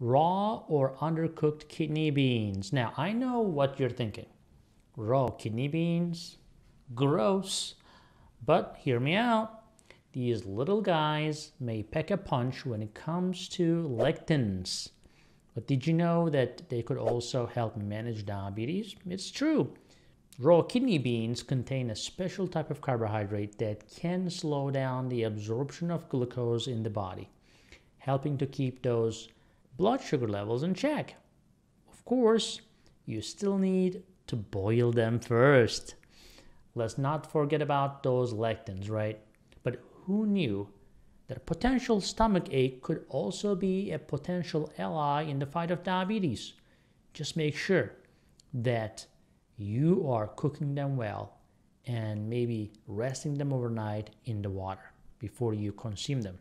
raw or undercooked kidney beans. Now, I know what you're thinking. Raw kidney beans? Gross. But hear me out. These little guys may pack a punch when it comes to lectins. But did you know that they could also help manage diabetes? It's true. Raw kidney beans contain a special type of carbohydrate that can slow down the absorption of glucose in the body, helping to keep those blood sugar levels in check. Of course, you still need to boil them first. Let's not forget about those lectins, right? But who knew that a potential stomach ache could also be a potential ally in the fight of diabetes? Just make sure that you are cooking them well and maybe resting them overnight in the water before you consume them.